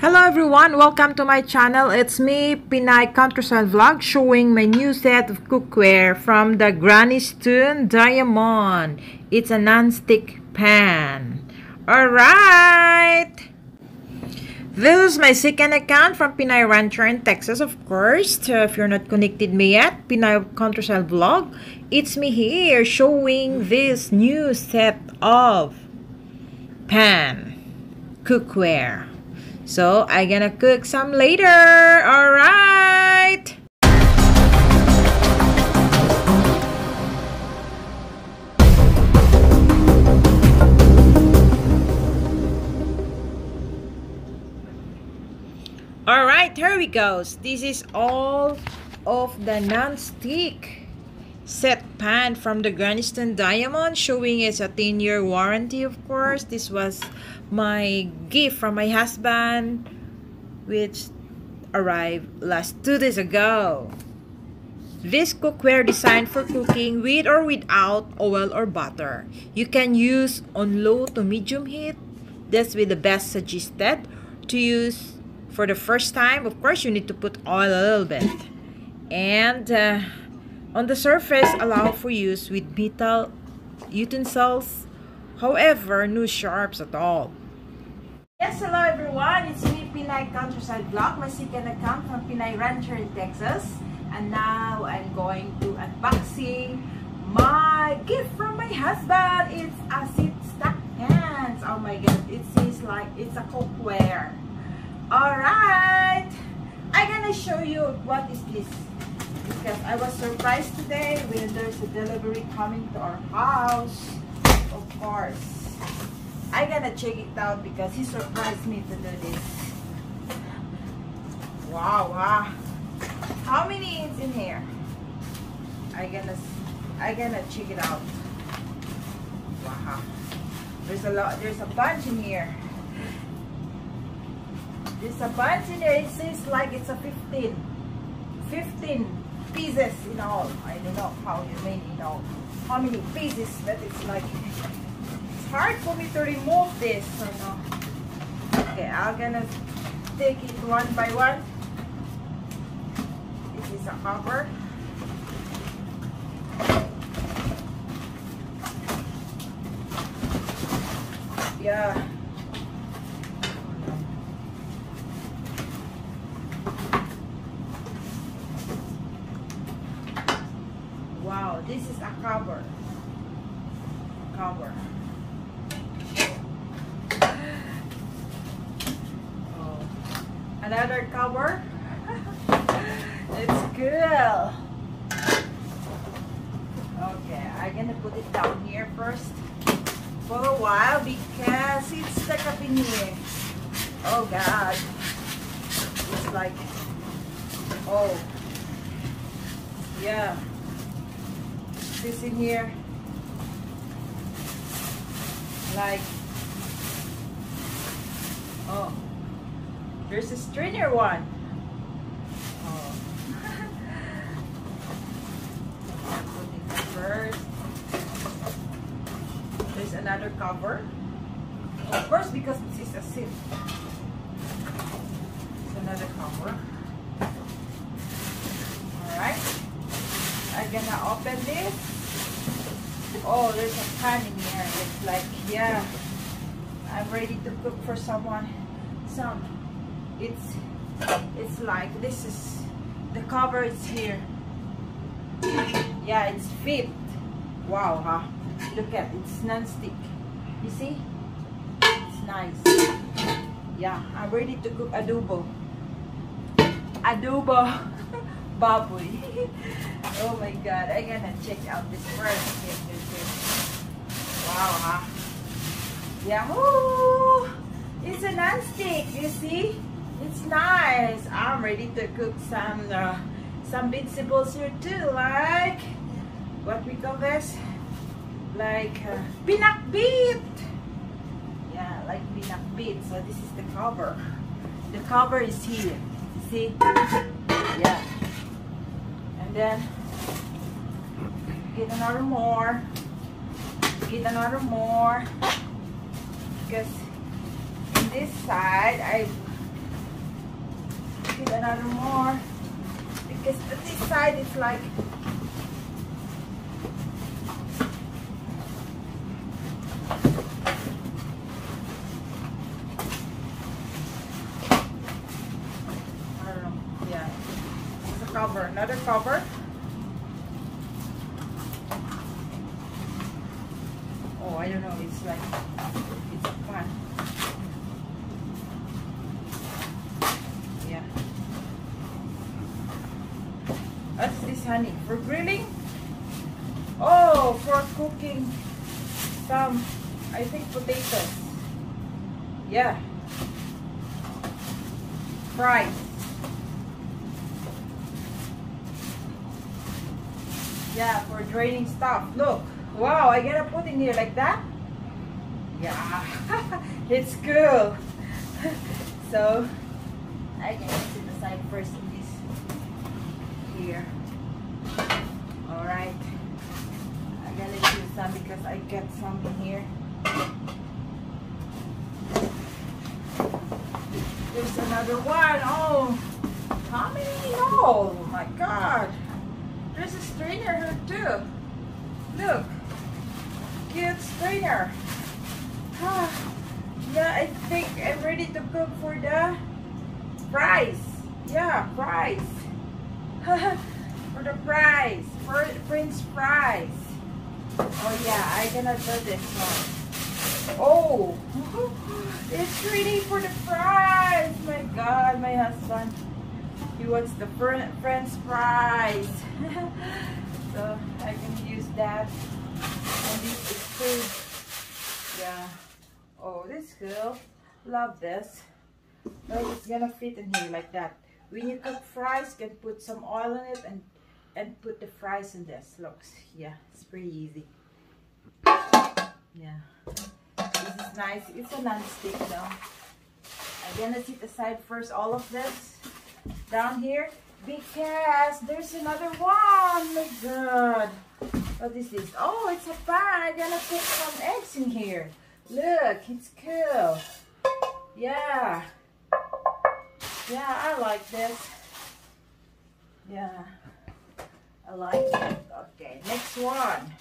Hello everyone, welcome to my channel. It's me, Pinay Countryside Vlog, showing my new set of cookware from the Granitestone Diamond. It's a non-stick pan. Alright! This is my second account from Pinay Rancher in Texas, of course. So if you're not connected me yet, Pinay Countryside Vlog, it's me here showing this new set of pan cookware. So I'm gonna cook some later. All right. All right, here we go. This is all of the non-stick set pan from the Granitestone Diamond showing it's a 10 year warranty of course this was my gift from my husband which arrived last two days ago. This cookware designed for cooking with or without oil or butter. You can use on low to medium heat. That's with the best suggested to use for the first time. Of course you need to put oil a little bit. And uh, on the surface, allow for use with metal utensils, however, no sharps at all. Yes, hello everyone. It's me, Pinay Countryside Vlog, my second account from Pinay Rancher in Texas. And now I'm going to unboxing my gift from my husband. It's a seat stack hands. Oh my god, it seems like it's a cookware. Alright, I'm gonna show you what is this because I was surprised today when there's a delivery coming to our house. Of course. I gotta check it out because he surprised me to do this. Wow, wow. How many is in here? I gonna I gonna check it out. Wow. There's a lot there's a bunch in here. There's a bunch in there. It seems like it's a 15. 15 pieces in all. I don't know how many, you know, how many pieces, but it's like, hard for me to remove this, you know. Okay, I'm gonna take it one by one. This is a cover. Yeah. Wow, this is a cover. Cover. Another cover. it's good. Okay, I'm gonna put it down here first for a while because it's stuck up in here. Oh God. It's like, oh, yeah this in here like oh there's a strainer one. Oh. First there's another cover. Of course because this is a there's another cover. All right I'm gonna open this. Oh, there's a pan in here. It's like, yeah, I'm ready to cook for someone. Some, it's, it's like, this is, the cover is here. Yeah, it's fit. Wow, huh? Look at It's non-stick. You see? It's nice. Yeah, I'm ready to cook adobo. Adobo baboy. oh my god, I'm gonna check out this first. Wow, huh? Yahoo! It's a non-stick, you see? It's nice. I'm ready to cook some uh, some vegetables here too, like what we call this? Like uh, pinakbet. Yeah, like pinakbet. So this is the cover. The cover is here. See? Yeah. And then get another more get another more because in this side I another more because this side is like I don't know. Yeah. Cover. Another cover. Oh, I don't know. It's like it's a pan. Yeah. What's this, honey? For grilling? Oh, for cooking some, I think potatoes. Yeah. Fried. Yeah, for draining stuff. Look. Wow, I gotta put in here like that? Yeah. it's cool. so, I can sit aside first in this here. Alright. I gotta use some because I get some in here. There's another one. Oh, how many? Oh my god. There's a strainer here too. Look. Cute strainer. Ah, yeah, I think I'm ready to cook for the fries. Yeah, fries. for the fries. For French fries. Oh yeah, I'm gonna do this one. Oh, it's ready for the fries. My God, my husband. He wants the French fries. so I can use that. And this is food. Yeah. Oh, this cool. Love this. No, it's gonna fit in here like that. When you cook fries, you can put some oil in it and and put the fries in this. Looks, yeah, it's pretty easy. Yeah. This is nice. It's a non-stick though. I'm gonna set aside first all of this down here because there's another one. My God. What is this? Oh, it's a pan. I'm gonna put some eggs in here. Look, it's cool. Yeah. Yeah, I like this. Yeah. I like it. Okay, next one.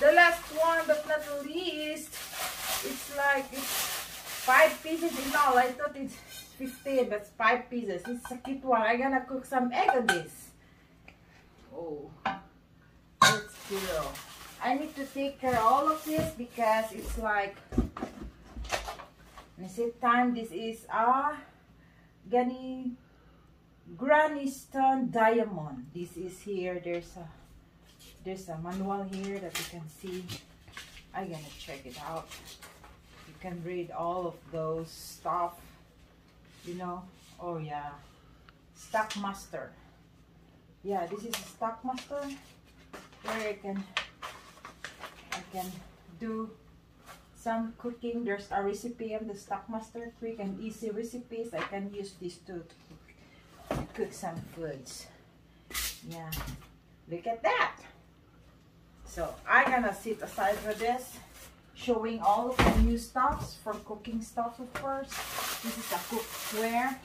The last one, but not the least, it's like it's five pieces in all. I thought it's 15, but five pieces. It's a cute one. I'm gonna cook some egg on this. Oh, that's cool. I need to take care of all of this because it's like, said time, this is uh, a Gani Granitestone Diamond. This is here. There's a there's a manual here that you can see. I'm gonna check it out. You can read all of those stuff. You know. Oh yeah. Stack Master. Yeah, this is a Stack Master where I can I can do some cooking. There's a recipe of the Stack Master quick and easy recipes. I can use this to cook some foods. Yeah. Look at that. So I'm gonna sit aside for this, showing all of the new stuffs for cooking stuff of course. This is a cookware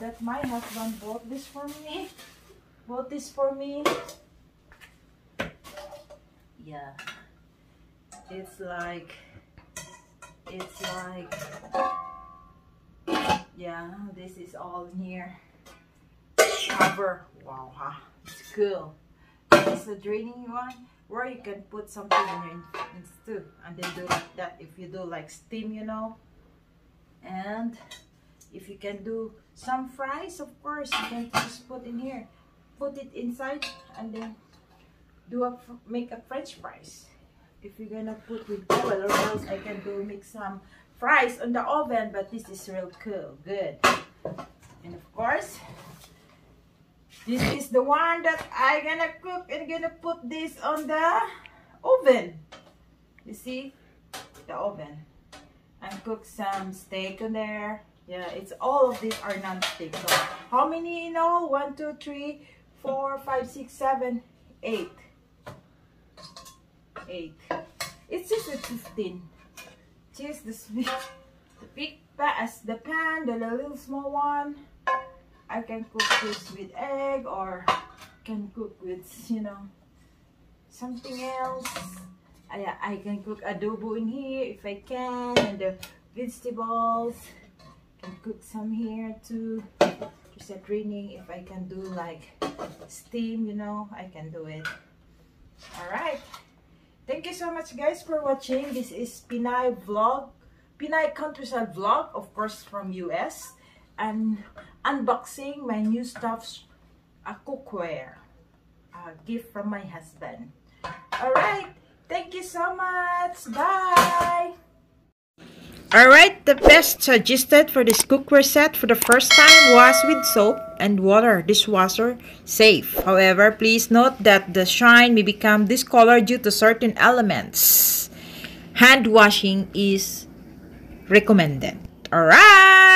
that my husband bought this for me. Bought this for me. Yeah. It's like it's like yeah, this is all here. Wow, huh? It's cool. It's a draining one where you can put something in your stew and then do like that if you do like steam you know. And if you can do some fries of course you can just put in here. Put it inside and then do a make a french fries. If you're gonna put with oil or else I can do make some fries on the oven but this is real cool. Good. And of course this is the one that I gonna cook and gonna put this on the oven. You see? The oven. And cook some steak on there. Yeah, it's all of these are non-stick. So how many in all? One, two, three, four, five, six, seven, eight. Eight. It's just a 15. Just the, the big the pan, the little small one I can cook this with egg or can cook with, you know, something else. I, I can cook adobo in here if I can and the vegetables. Can cook some here too. Just a training if I can do like steam, you know, I can do it. Alright. Thank you so much guys for watching. This is Pinay Vlog. Pinay Countryside Vlog, of course from US. And unboxing my new stuffs, a uh, cookware. A gift from my husband. Alright. Thank you so much. Bye. Alright, the best suggested for this cookware set for the first time was with soap and water dishwasher safe. However, please note that the shine may become discolored due to certain elements. Hand washing is recommended. Alright!